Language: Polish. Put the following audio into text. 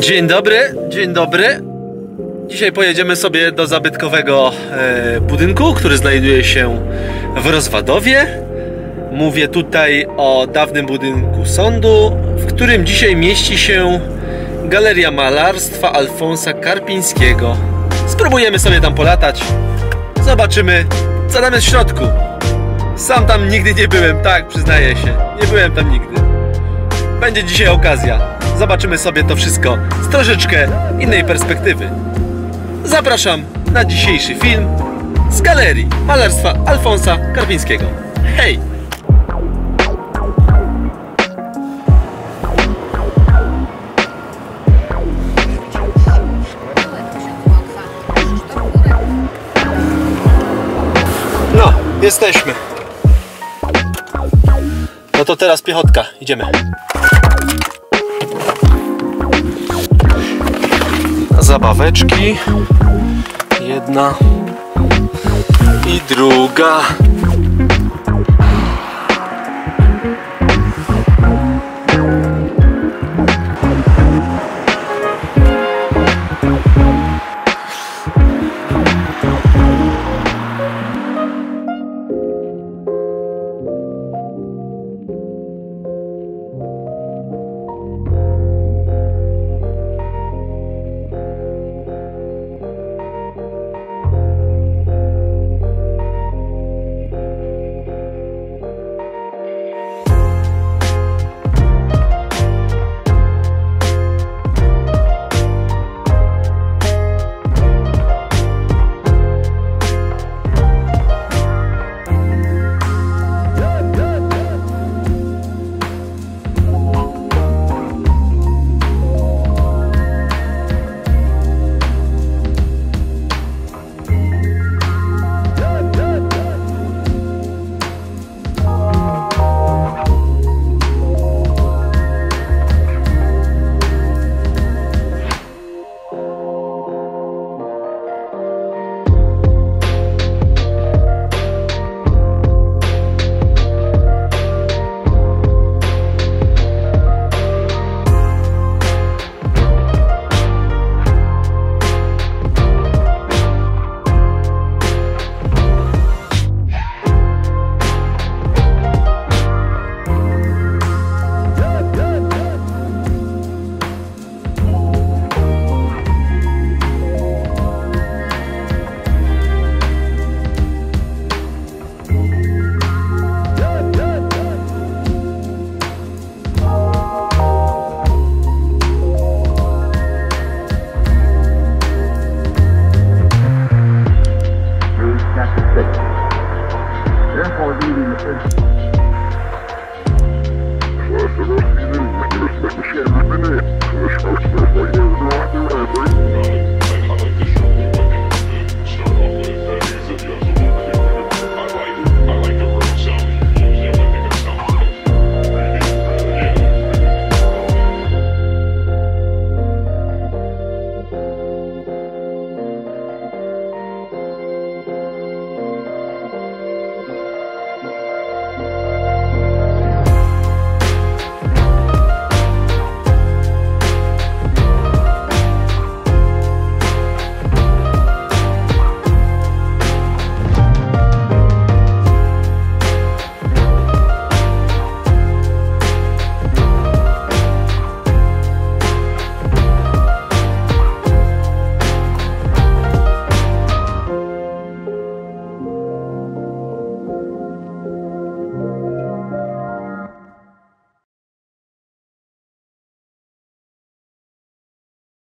Dzień dobry, dzień dobry. Dzisiaj pojedziemy sobie do zabytkowego e, budynku, który znajduje się w Rozwadowie. Mówię tutaj o dawnym budynku sądu, w którym dzisiaj mieści się Galeria Malarstwa Alfonsa Karpińskiego. Spróbujemy sobie tam polatać. Zobaczymy, co tam jest w środku. Sam tam nigdy nie byłem, tak, przyznaję się. Nie byłem tam nigdy. Będzie dzisiaj okazja. Zobaczymy sobie to wszystko z troszeczkę innej perspektywy. Zapraszam na dzisiejszy film z galerii malarstwa Alfonsa Karpińskiego. Hej! No, jesteśmy. No to teraz piechotka, idziemy. Zabaweczki. Jedna i druga.